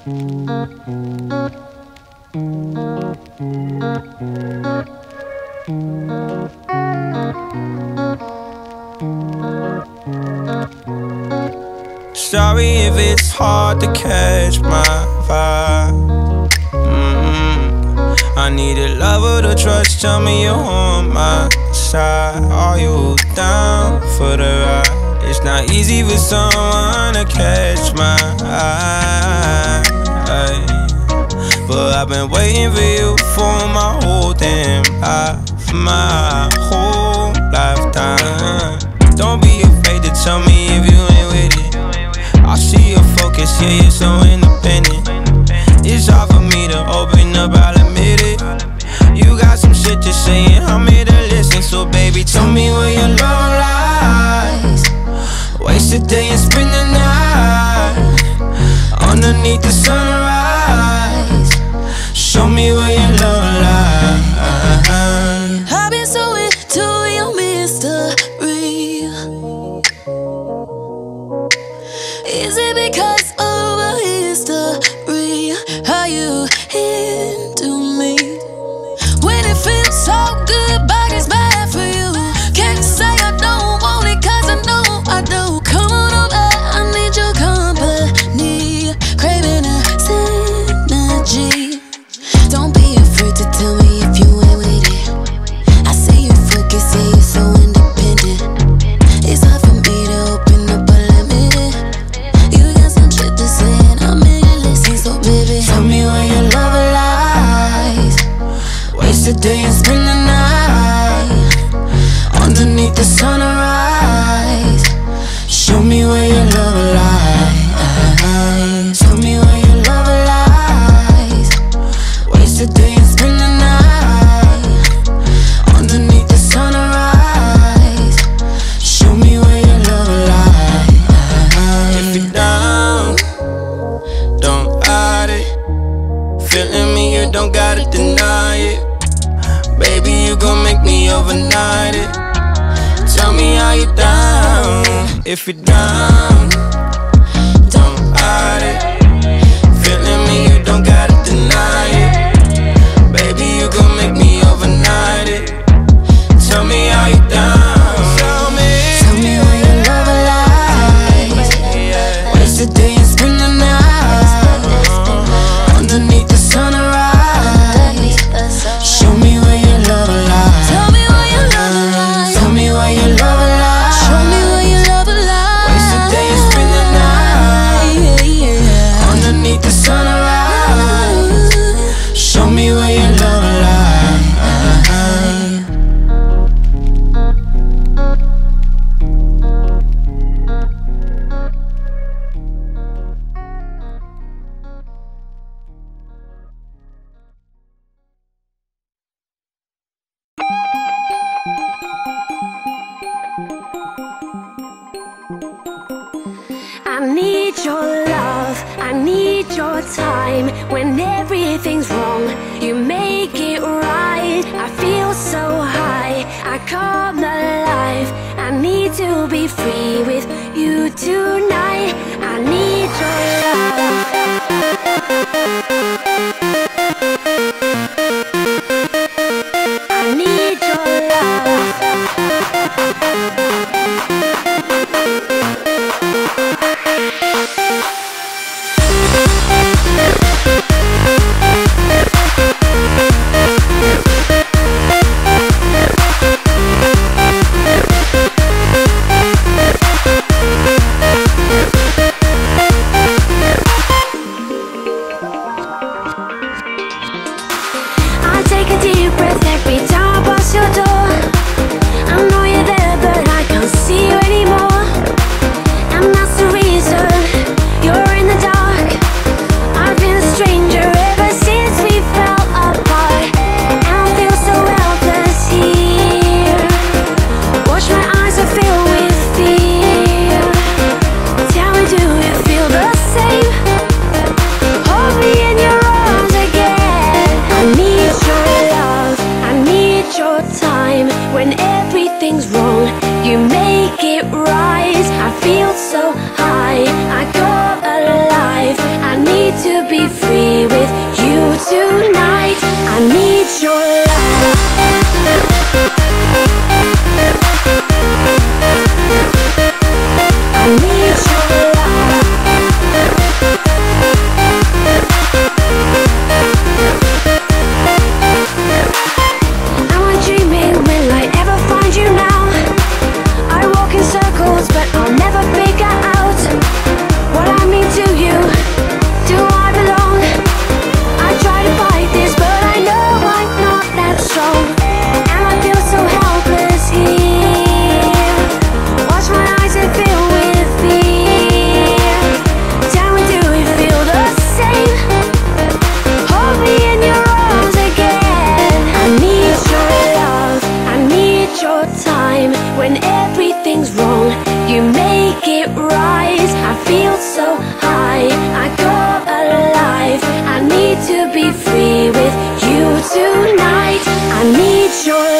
Sorry if it's hard to catch my vibe. Mm-hmm. I need a lover to trust. Tell me you're on my side. Are you down for the ride? It's not easy for someone to catch my eye. But I've been waiting for you for my whole damn life, my whole lifetime. Don't be afraid to tell me if you ain't with it. I see your focus, yeah, you're so independent. Waste a day and spend the night underneath the sunrise. Waste a day and spend the night underneath the sunrise. Show me where your love lies. Show me where your love lies. Waste day and spend the night underneath the sunrise. Show me where your love lies. If you're down, don't hide it. Feeling me, you don't gotta deny it. You gon' make me overnight it. Tell me how you down. If you're down, be free with you tonight. I need your your make it rise. I feel so high, I go alive I need to be free with you tonight. I need your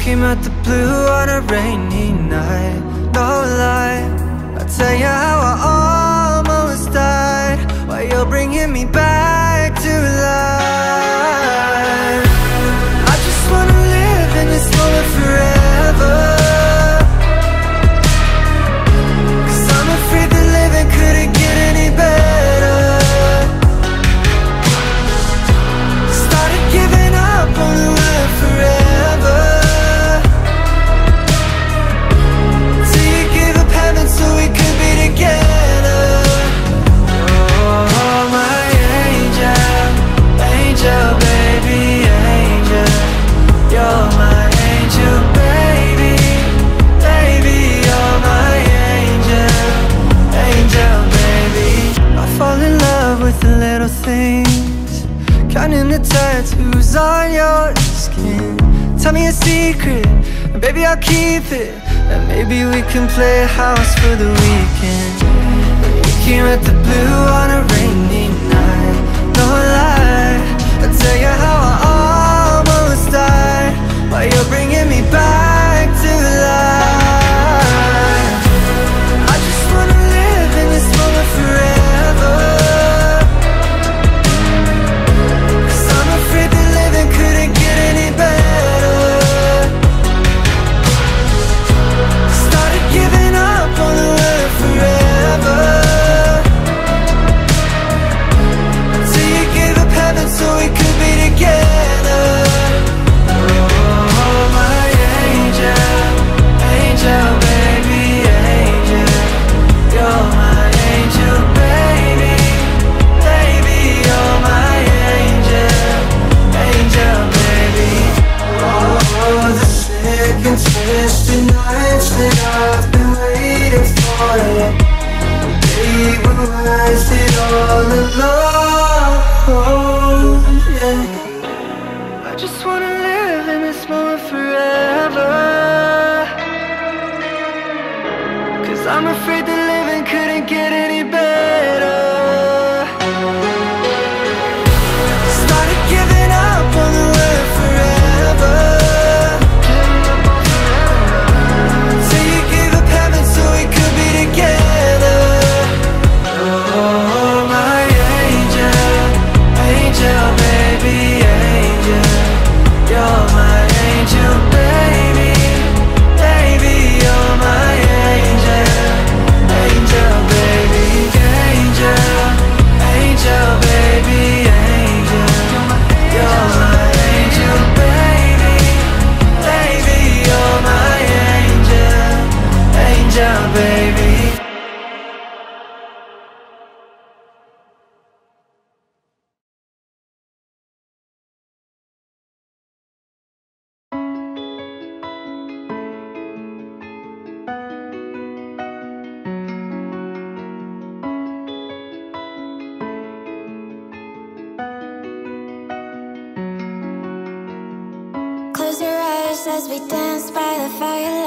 Came out the blue on a rainy night, no lie. I'll tell you how I almost died while you're bringing me back Counting the tattoos on your skin. Tell me a secret, baby, I'll keep it. And maybe we can play house for the weekend. You came at the blue on a rainy night. No lie, I'll tell you how I almost died. While you're bringing me back I'm afraid that living couldn't get any as we dance by the firelight.